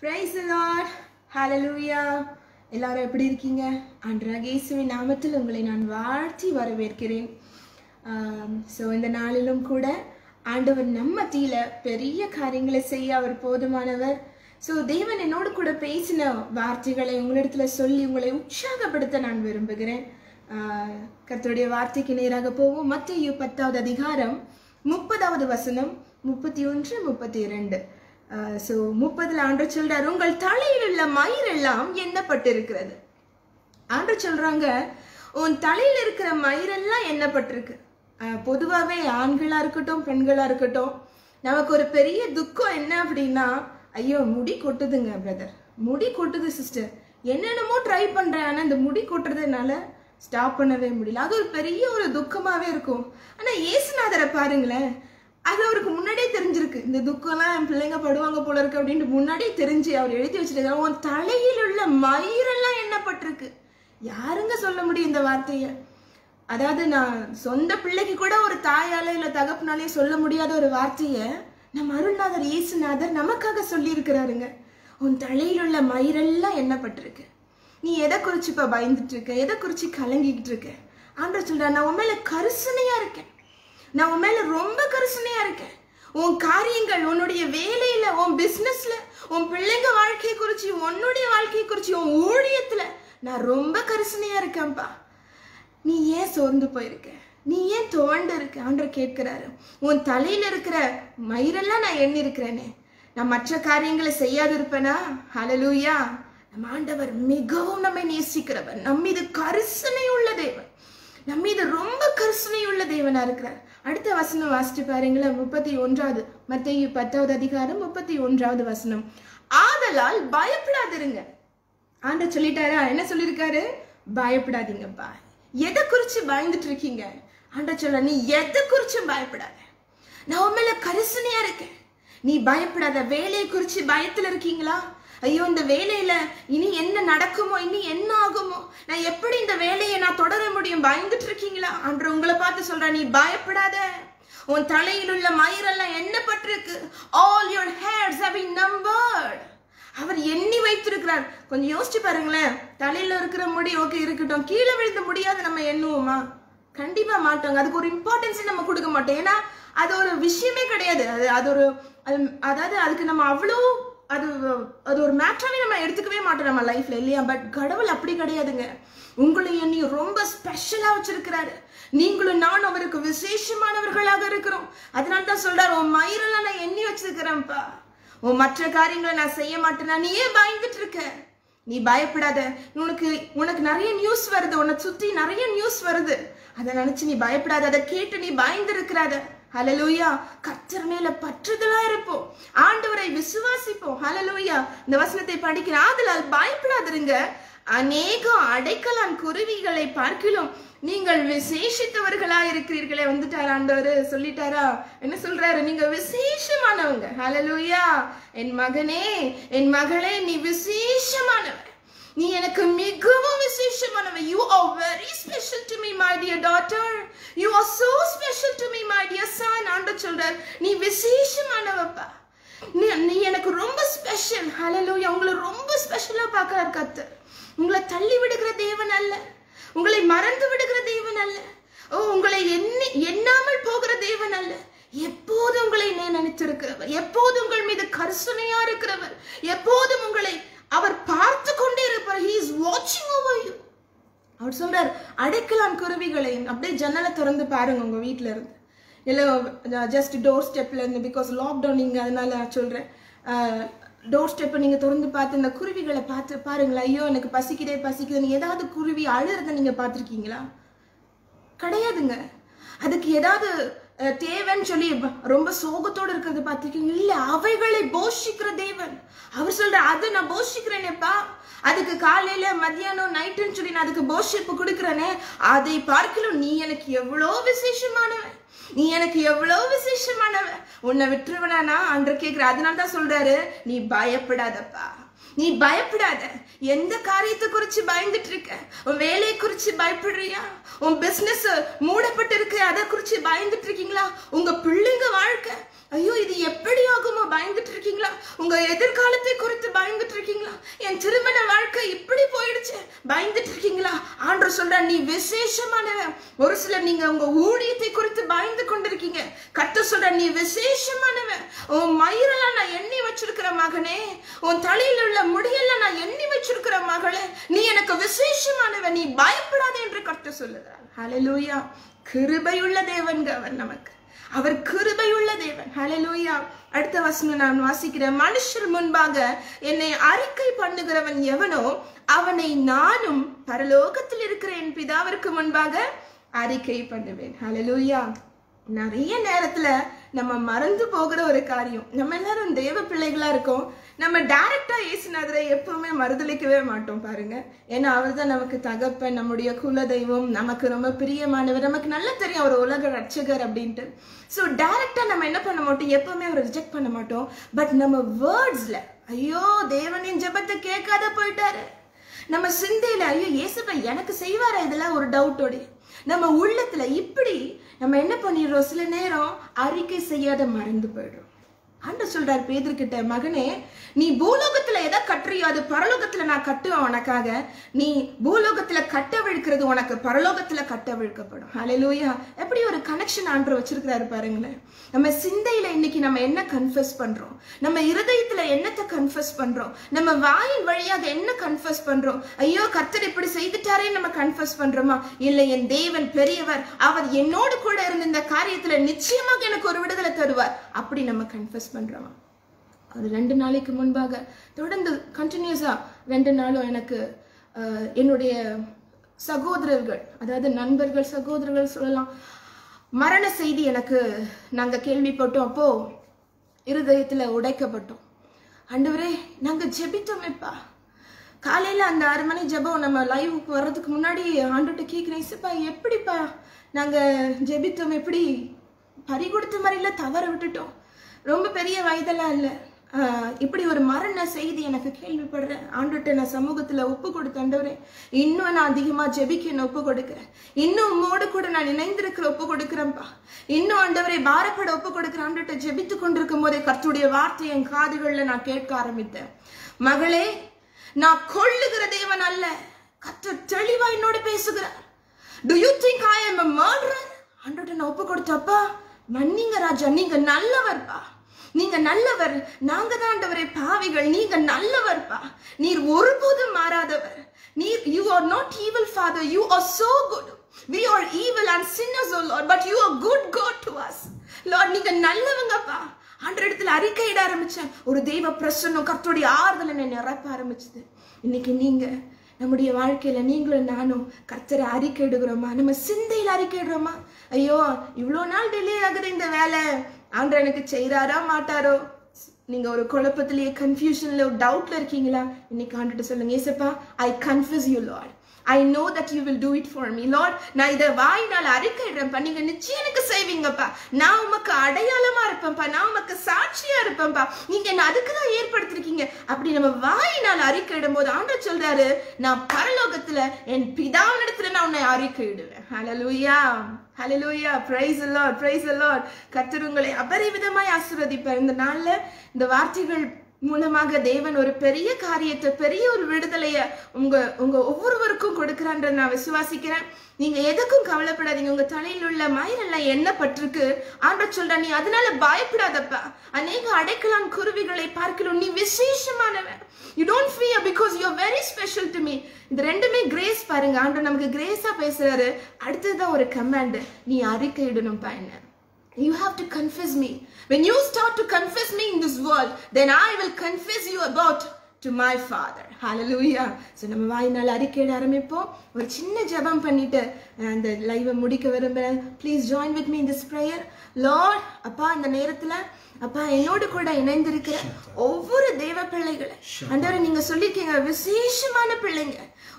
Price Lord hallelujah எல்லாரும் எப்படி இருக்கீங்க? அன்றாக இயேசுவின் நாமத்தில் உங்களை நான் வாழ்த்தி வரவேற்கிறேன். ஸோ இந்த நாளிலும் கூட ஆண்டவர் நம்ம மத்தியில் பெரிய காரியங்களை செய்ய அவர் போதுமானவர். ஸோ தேவன் என்னோடு கூட பேசின வார்த்தைகளை உங்களிடத்துல சொல்லி உங்களை உற்சாகப்படுத்த நான் விரும்புகிறேன். கர்த்தருடைய வார்த்தைக்கு நேராக போவோம். மத்திய பத்தாவது அதிகாரம் முப்பதாவது வசனம் முப்பத்தி ஒன்று முப்பத்தி இரண்டு. ஸோ முப்பதில் ஆண்டு சொல்றார் உங்கள் தலையில் உள்ள மயிரெல்லாம் எண்ணப்பட்டிருக்கிறது. ஆண்டு சொல்றாங்க உன் தலையில் இருக்கிற மயிரெல்லாம் எண்ணப்பட்டிருக்கு. பொதுவாகவே ஆண்களாக ஆண்களா இருக்கட்டும் பெண்களா இருக்கட்டும் நமக்கு ஒரு பெரிய துக்கம் என்ன அப்படின்னா ஐயோ முடி கொட்டுதுங்க பிரதர் முடி கொட்டுது சிஸ்டர் என்னென்னமோ ட்ரை பண்றேன் ஆனால் இந்த முடி கொட்டுறதுனால ஸ்டாப் பண்ணவே முடியல. அது ஒரு பெரிய ஒரு துக்கமாகவே இருக்கும். ஆனால் ஏசுநாதரை பாருங்களேன் அது அவருக்கு முன்னாடியே தெரிஞ்சிருக்கு. இந்த துக்கம்லாம் என் பிள்ளைங்க படுவாங்க போல இருக்கு அப்படின்ட்டு முன்னாடியே தெரிஞ்சு அவர் எழுதி வச்சிருக்காரு உன் தலையில் உள்ள மயிரெல்லாம் எண்ணப்பட்டிருக்கு. யாருங்க சொல்ல முடியும் இந்த வார்த்தையை? அதாவது நான் சொந்த பிள்ளைக்கு கூட ஒரு தாயால இல்லை தகப்புனாலே சொல்ல முடியாத ஒரு வார்த்தையை நம் அருள்நாதர் இயேசுநாதர் நமக்காக சொல்லியிருக்கிறாருங்க. உன் தலையில் உள்ள மயிரெல்லாம் எண்ணப்பட்டிருக்கு. நீ எதை குறிச்சு இப்போ பயந்துட்டு இருக்க? எதை குறிச்சு கலங்கிக்கிட்டு இருக்க? ஆண்டர் சொல்கிறேன் நான் உன் மேலே கரிசனையா இருக்கேன். நான் உன் மேல ரொம்ப கரிசனையா இருக்கேன். உன் காரியங்கள் உன்னுடைய வேலையில உன் பிசினஸ்ல உன் பிள்ளைங்க வாழ்க்கையை குறிச்சு உன்னுடைய வாழ்க்கையை குறிச்சு உன் ஊழியத்துல நான் ரொம்ப கரிசனையா இருக்கேன்ப்பா. நீ ஏன் சோர்ந்து போயிருக்க? நீ ஏன் துவண்டு இருக்க? ஆண்டவர் கேட்கிறாரு. உன் தலையில இருக்கிற மயிரெல்லாம் நான் எண்ணி இருக்கிறேனே நான் மற்ற காரியங்களை செய்யாது இருப்பேனா ஹலலூயா நம்ம ஆண்டவர் மிகவும் நம்மை நேசிக்கிறவர். நம்மீது கரிசனை உள்ள தேவன். நம்மீது ரொம்ப கரிசனை உள்ள தேவனா இருக்கிறார். அடுத்த வசனம் வாசித்து பாருங்களேன். முப்பத்தி ஒன்றாவது மத்திய பத்தாவது அதிகாரம் முப்பத்தி ஒன்றாவது வசனம். ஆதலால் பயப்படாதிருங்க. ஆண்ட சொல்லிட்டாரா? என்ன சொல்லியிருக்காரு? பயப்படாதீங்கப்பா. எதை குறிச்சு பயந்துட்டு இருக்கீங்க ஆண்ட சொல்ல நீ எதை குறிச்சும் பயப்படாத. நான் உன் கரிசனையா இருக்கேன். நீ பயப்படாத. வேலையை குறிச்சு பயத்துல இருக்கீங்களா? ஐயோ இந்த வேலையில இனி என்ன நடக்குமோ இனி என்ன ஆகுமோ? நான் எப்படி இந்த வேலையை நான் தொடர முடியும்? பயந்துட்டு இருக்கீங்களா? அன்று உங்களை பார்த்து சொல்றேன் நீ பயப்படாத. உன் தலையில் உள்ள மயிரெல்லாம் எண்ணப்பட்டிருக்கு all your hairs have in number அவர் எண்ணி வைத்திருக்கிறார். கொஞ்சம் யோசிச்சு பாருங்களேன். தலையில இருக்கிற முடி ஓகே இருக்கட்டும். கீழே விழுந்த முடியாது நம்ம எண்ணுவோமா? கண்டிப்பா மாட்டோங்க. அதுக்கு ஒரு இம்பார்ட்டன்ஸ் நம்ம கொடுக்க மாட்டோம். ஏன்னா அது ஒரு விஷயமே கிடையாது. அது அது ஒரு அதாவது அதுக்கு நம்ம அவ்வளோ அது அது ஒரு மேட்ராகவே நம்ம எடுத்துக்கவே மாட்டோம் நம்ம லைஃப்ல இல்லையா? பட் கடவுள் அப்படி கிடையாதுங்க. உங்களை எண்ணி ரொம்ப ஸ்பெஷலாக வச்சிருக்கிறாரு. நீங்களும் நான் அவருக்கு விசேஷமானவர்களாக இருக்கிறோம். அதனால தான் சொல்றாரு உன் மயிரெல்லாம் நான் எண்ணி வச்சிருக்கிறேன்ப்பா. உன் மற்ற காரியங்களை நான் செய்ய மாட்டேனா. நீ ஏன் பயந்துட்டு இருக்க. நீ பயப்படாத. உனக்கு உனக்கு நிறைய நியூஸ் வருது. உன்னை சுத்தி நிறைய நியூஸ் வருது. அதை நினைச்சு நீ பயப்படாத. அதை கேட்டு நீ பயந்து இருக்கிறாத ஹலலூயா கர்த்தர் மேல பற்றுதலா இருப்போம். ஆண்டவரை விசுவாசிப்போம். ஹலலூயா இந்த வசனத்தை படிக்கிற ஆதலால் பயப்படாதிருங்க. அநேகம் அடைக்கலான் குருவிகளை பார்க்கிலும் நீங்கள் விசேஷித்தவர்களா இருக்கிறீர்களே வந்துட்டாரா ஆண்டவர் சொல்லிட்டாரா? என்ன சொல்றாரு? நீங்க விசேஷமானவங்க. ஹலலூயா என் மகனே என் மகளே நீ விசேஷமானவர். நீ எனக்கு மிகவும் விசேஷமானவ. You are very special to me my dear daughter you are so special to me my dear son ஆண்டு சொல்றார் நீ விசேஷமானவப்பா. நீ நீ எனக்கு ரொம்ப ஸ்பெஷல் ஹalleluya உங்களை ரொம்ப ஸ்பெஷலா பார்க்கறார் கர்த்தர். உங்களை தள்ளி விடுகிற தேவன் அல்ல. உங்களை மறந்து விடுகிற தேவன் அல்ல. ஓ உங்களை எண்ணி எண்ணாமல் போகிற தேவன் அல்ல. எப்போது உங்களை நினைத்திருக்கிறவர்? எப்போது உங்கள் மீது கரிசனையா இருக்கிறவர்? எப்போதும் உங்களை அவர் பார்த்து கொண்டே இருப்பார் ஹி இஸ் வாட்சிங் ஓவர் யூ அவர் சொல்றார் அடைக்கலாம் குருவிகளை. அப்படியே ஜன்னலை திறந்து பாருங்க உங்க வீட்ல இருந்து. இல்லை ஜஸ்ட் டோர் ஸ்டெப்ல இருந்து பிகாஸ் லாக்டவுன் நீங்க அதனால சொல்றேன். டோர் ஸ்டெப்பை நீங்கள் திறந்து பார்த்து இந்த குருவிகளை பார்த்து பாருங்களேன். ஐயோ எனக்கு பசிக்குதே பசிக்குதுன்னு ஏதாவது குருவி அழுறத நீங்கள் பார்த்துருக்கீங்களா? கிடையாதுங்க. அதுக்கு ஏதாவது தேவன் சொல்லி ரொம்ப சோகத்தோடு இருக்கிறது பார்த்துருக்கீங்க? இல்லை அவைகளை போஷிக்கிற தேவன். அவர் சொல்ற அது நான் போஷிக்கிறேனேப்பா அதுக்கு காலையில மத்தியானம் நைட்டுன்னு சொல்லி நான் அதுக்கு போஷிப்பு கொடுக்குறேனே. அதை பார்க்கலாம் நீ எனக்கு எவ்வளோ விசேஷமானவன். நீ எனக்கு எவ்வளோ விசேஷமானவன். உன்னை விட்டுருவனா அன்று கேட்குற அதனால தான் சொல்றாரு நீ பயப்படாதப்பா. நீ பயப்படாத. எந்த காரியத்தை குறிச்சு பயந்துட்டு இருக்க உன் வேலையை குறிச்சு பயப்படுறியா? உன் பிசினஸ் மூடப்பட்டு இருக்கு அதை குறிச்சு பயந்துட்டு இருக்கீங்களா உங்க பிள்ளைங்க வாழ்க்கை ஐயோ இது எப்படி ஆகுமோ பயந்துட்டு இருக்கீங்களா உங்க எதிர்காலத்தை குறித்து பயந்துட்டு இருக்கீங்களா என் திருமண வாழ்க்கை இப்படி போயிடுச்சு. பயந்துட்டு இருக்கீங்களா ஆண்டு சொல்ற நீ விசேஷமானவன். ஒரு சிலர் நீங்க உங்க ஊழியத்தை குறித்து பயந்து கொண்டிருக்கீங்க. கத்த சொல்ற நீ விசேஷமானவன். உன் மயிரெல்லாம் நான் எண்ணி வச்சிருக்கிற மகனே. உன் தலையில் உள்ள முடியெல்லாம் நான் எண்ணி வச்சிருக்கிற மகளே. நீ எனக்கு விசேஷமானவன். நீ பயப்படாதே என்று கத்த சொல்லுகிறார். அலலூயா கிருபையுள்ள தேவன் அவன் நமக்கு. அவர் கிருபையுள்ள தேவன். ஹalleluya அடுத்த வசனம் நான் வாசிக்கிறேன். மனுஷர் முன்பாக என்னை அறிக்கை பண்ணுகிறவன் எவனோ அவனை நானும் பரலோகத்தில் இருக்கிற என் பிதாவிற்கு முன்பாக அறிக்கை பண்ணுவேன். ஹalleluya நிறைய நேரத்துல நம்ம மறந்து போகிற ஒரு காரியம். நம்ம எல்லாரும் தேவ பிள்ளைகளா இருக்கோம். நம்ம டைரக்டா இயேசுநாதரை எப்பவுமே மறுதளிக்கவே மாட்டோம் பாருங்க. ஏன்னா அவர் தான் நமக்கு தகப்பன் நம்முடைய குல தெய்வம் நமக்கு ரொம்ப பிரியமானவர் நமக்கு நல்லா தெரியும் அவர் உலக ரட்சகர் அப்படின்ட்டு. ஸோ டைரக்டா நம்ம என்ன பண்ண மாட்டோம்? எப்பவுமே அவரை ரிஜெக்ட் பண்ண மாட்டோம். பட் நம்ம வேர்ட்ஸ்ல ஐயோ தேவனின் ஜெபத்தை கேட்காத போயிட்டாரு. நம்ம சிந்தையில ஐயோ இயேசுப்பா எனக்கு செய்வாரா? இதெல்லாம் ஒரு டவுட்டோடைய நம்ம உள்ளத்துல இப்படி நம்ம என்ன பண்ணிடுறோம்? சில நேரம் அறிக்கை செய்யாத மறந்து போயிடுறோம். ஆண்டு சொல்றார் பேதர்கிட்ட மகனே நீ பூலோகத்துல எதை கட்டுறியோ அது பரலோகத்துல நான் கட்டுவேன் உனக்காக. நீ பூலோகத்துல கட்ட விழுக்கிறது உனக்கு பரலோகத்துல கட்ட விழுக்கப்படும். ஹalleluya எப்படி ஒரு கனெக்ஷன் ஆண்டு வச்சிருக்கிறாரு பாருங்களேன். நம்ம சிந்தையில இன்னைக்கு நம்ம என்ன கன்ஃபஸ் பண்றோம்? நம்ம இருதயத்துல என்னத்தை கன்ஃபஸ் பண்றோம்? நம்ம வாயின் வழியாக என்ன கன்ஃபஸ் பண்றோம்? ஐயோ கர்த்தர் இப்படி செய்துட்டாரே நம்ம கன்ஃபஸ் பண்றோமா? இல்லை என் தேவன் பெரியவர் அவர் என்னோடு கூட இருந்த இந்த காரியத்துல நிச்சயமாக எனக்கு ஒரு விடுதலை தருவார். அப்படி நம்ம கன்ஃபஸ் பண்ணுறவன் அது ரெண்டு நாளைக்கு முன்பாக தொடர்ந்து கண்டினியூஸாக ரெண்டு நாளும் எனக்கு என்னுடைய சகோதரர்கள் அதாவது நண்பர்கள் சகோதரர்கள் சொல்லலாம் மரண செய்தி எனக்கு நாங்கள் கேள்விப்பட்டோம். அப்போ இருதயத்தில் உடைக்கப்பட்டோம். அண்டவரே நாங்கள் ஜெபித்தோம் ஜெபித்தோமேப்பா. காலையில் அந்த ஆறு மணி ஜெபம் நம்ம லைவுக்கு வர்றதுக்கு முன்னாடி ஆண்டுகிட்ட கேட்குறேன் இசப்பா எப்படிப்பா நாங்கள் ஜெபித்தோம்? எப்படி பறி கொடுத்த மாதிரில தவற விட்டுட்டோம்? ரொம்ப பெரிய வயதெல்லாம் இல்லை. இப்படி ஒரு மரண செய்தி எனக்கு கேள்விப்படுறேன். ஆண்டுகிட்ட நான் சமூகத்துல ஒப்பு கொடுத்தண்டவரே இன்னும் நான் அதிகமா ஜெபிக்க என்ன ஒப்பு கொடுக்குறேன். இன்னும் உம்மோடு கூட நான் இணைந்திருக்கிற ஒப்பு கொடுக்குறேன்ப்பா இன்னும் ஆண்டவரை பாரப்பட ஒப்பு கொடுக்குற ஆண்டுகிட்ட ஜெபித்து கொண்டிருக்கும் போதே கர்த்துடைய வார்த்தை என் காதுகள்ல நான் கேட்க ஆரம்பித்தேன். மகளே நான் கொள்ளுகிற தேவன் அல்ல. கர்த்தர் தெளிவா என்னோட பேசுகிறார். Do you think I am a ஆண்டோட நான் ஒப்பு கொடுத்தப்பா மன்னிங்க ராஜா நீங்க நல்லவர்ப்பா. நீங்க நல்லவர் நாங்க தான் பாவிகள் நீங்க நல்லவர்ப்பா. நீர் ஒருபோதும் மாறாதவர். நீர் you are not evil father you are so good we are evil and sinners oh Lord but you are good God to us Lord நீங்க நல்லவங்கப்பா. அன்ற இடத்துல அறிக்கையிட ஆரம்பிச்சேன் ஒரு தெய்வ பிரசன்னம் கர்த்தருடைய ஆறுதல் என்னை நிரப்ப ஆரம்பிச்சது. இன்னைக்கு நீங்க நம்முடைய வாழ்க்கையில நீங்களும் நானும் கர்த்தரை அறிக்கையிடுகிறோமா நம்ம சிந்தையில் அறிக்கையிடுறோமா ஐயோ இவ்வளோ நாள் டிலே ஆகுது இந்த வேலை. ஆண்டவர் எனக்கு செய்கிறாரா மாட்டாரோ? நீங்க ஒரு குழப்பத்திலேயே கன்ஃபியூஷன்ல ஒரு டவுட்ல இருக்கீங்களா? இன்னைக்கு ஆண்டுட்டு சொல்லுங்க ஏசப்பா I confuse you Lord I know that you will do it for me Lord நான் இதை வாயினால் அறிக்கையிடுறேன்ப்பா. நீங்கள் நிச்சயம் எனக்கு செய்வீங்கப்பா. நான் உமக்கு அடையாளமாக இருப்பேன்ப்பா. நான் உமக்கு சாட்சியாக இருப்பேன்ப்பா. நீங்கள் என்ன அதுக்கு தான் ஏற்படுத்திருக்கீங்க. அப்படி நம்ம வாயினால் அறிக்கையிடும் போது ஆண்டர் சொல்கிறாரு நான் பரலோகத்தில் என் பிதாவினிடத்துல நான் உன்னை அறிக்கையிடுவேன். Hallelujah hallelujah praise the Lord praise lord. கர்த்தர் உங்களை அபரிவிதமாய் ஆசீர்வதிப்பார். இந்த நாளில் இந்த வார்த்தைகள் மூலமாக தேவன் ஒரு பெரிய காரியத்தை பெரிய ஒரு விடுதலைய உங்க உங்க ஒவ்வொருவருக்கும் கொடுக்கிறான்ற நான் விசுவாசிக்கிறேன். நீங்க எதுக்கும் கவலைப்படாதீங்க. உங்க தலையில் உள்ள மயிரெல்லாம் என்ன பட்டிருக்கு ஆண்ட சொல்ற நீ அதனால பயப்படாதப்பா. அநேக அடைக்கலான் குருவிகளை பார்க்கணும் நீ விசேஷமானவன். You don't fear because you very special to me இது ரெண்டுமே கிரேஸ் பாருங்க. ஆண்ட நமக்கு கிரேஸா பேசுறாரு. அடுத்ததுதான் ஒரு கமாண்ட் நீ அறிக்கையிடணும்ப்பா என்ன you have to confuse me When you start to confess me in this world, then I will confess you about to my father. Hallelujah. So நம்ம வாயினால் அறிக்கையிட ஆரம்பிப்போம். ஒரு சின்ன ஜெபம் பண்ணிட்டு இந்த லைவை முடிக்க விரும்புறேன். Please join with me in this prayer Lord அப்பா இந்த நேரத்துல அப்பா என்னோடு கூட இணைந்திருக்கிற ஒவ்வொரு தேவ பிள்ளைகளை அண்டவரை நீங்க சொல்லியிருக்கீங்க விசேஷமான பிள்ளைங்க.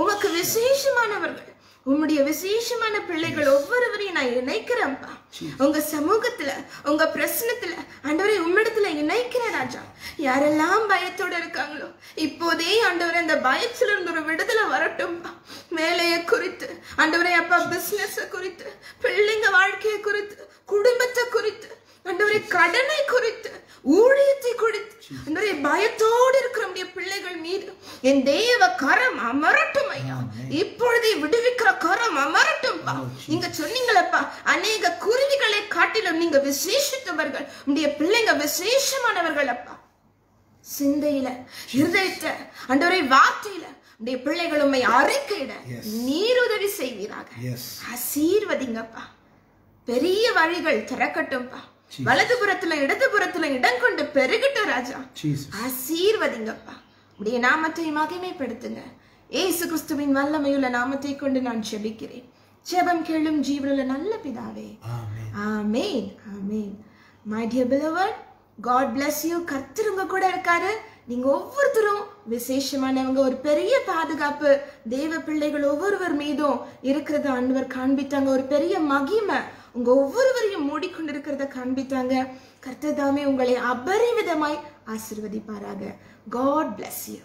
உமக்கு விசேஷமானவர்கள். உம்முடைய விசேஷமான பிள்ளைகள் ஒவ்வொருவரையும் நான் இணைக்கிறேன்ப்பா உங்க சமூகத்துல உங்க பிரச்சனத்துல ஆண்டவரை உம்மிடத்துல இணைக்கிறேன் ராஜா. யாரெல்லாம் பயத்தோட இருக்காங்களோ இப்போதே ஆண்டவரை அந்த பயத்துல இருந்து ஒரு விடுதலை வரட்டும்பா வேலையை குறித்து ஆண்டவரை அப்பா பிசினஸ் குறித்து பிள்ளைங்க வாழ்க்கையை குறித்து குடும்பத்தை குறித்து ஆண்டவரே கடனை குறித்து ஊழியத்தை குறித்து ஆண்டவரே பயத்தோடு இருக்கிற நம்முடைய பிள்ளைகள் மீது என் தேவ கரம் அமரட்டும் ஐயா. இப்பொழுதே விடுவிக்கிற கரம் அமரட்டும் நீங்க சொன்னீங்களப்பா அநேக குருவிகளை காட்டிலும் நீங்க விசேஷித்தவர்கள் உடைய பிள்ளைங்க விசேஷமானவர்கள் அப்பா. சிந்தையில இருதயத்தை ஆண்டவரே வார்த்தையில உடைய பிள்ளைகள் உண்மை அறிக்கையிட நீர் உதவி செய்வீராக. ஆசீர்வதிங்கப்பா பெரிய வழிகள் திறக்கட்டும்பா வலதுபுறத்துல இடதுபுறத்துல இடம் கொண்டு பெருகட்டும் ராஜா. ஆசீர்வதிங்கப்பா. உடைய நாமத்தை மகிமைப்படுத்துங்க. ஏசு கிறிஸ்துவின் வல்லமையுள்ள நாமத்தை கொண்டு நான் ஜெபிக்கிறேன். ஜெபம் கேளும் ஜீவனுள்ள நல்ல பிதாவே. ஆமென். ஆமேன். My dear beloved God bless you கர்த்தர் உங்க கூட இருக்காரு. நீங்க ஒவ்வொருத்தரும் விசேஷமானவங்க ஒரு பெரிய பாதுகாப்பு தேவ பிள்ளைகள் ஒவ்வொருவர் மீதும் இருக்கிறத ஆண்டவர் காண்பித்தாங்க. ஒரு பெரிய மகிமை. உங்க ஒவ்வொருவரையும் மூடிக்கொண்டிருக்கிறத காண்பித்தாங்க. கர்த்தர் தாமே உங்களை அபரிவிதமாய் ஆசிர்வதிப்பாராக. God bless you